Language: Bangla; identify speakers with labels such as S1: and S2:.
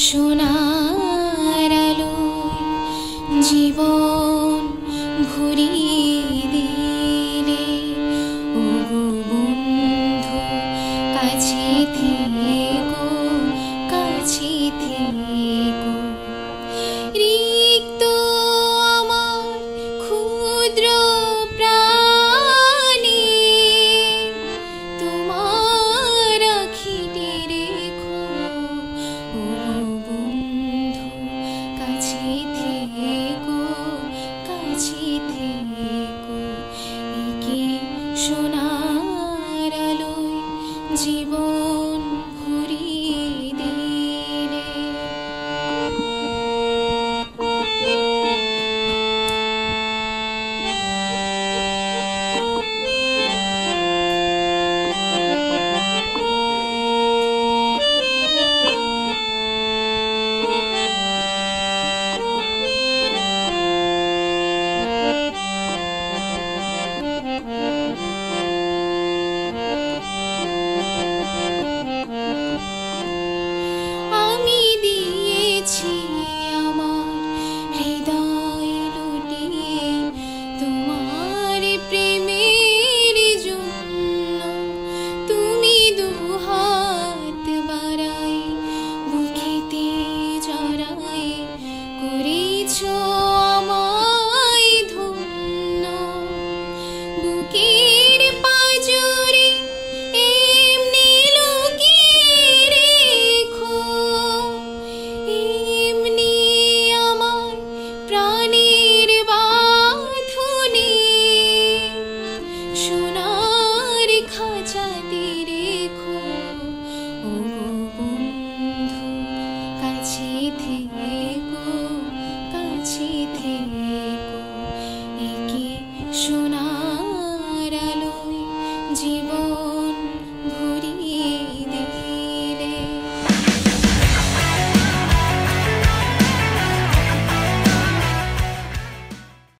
S1: সোনার আলো জীবন ভরিয়ে 지붕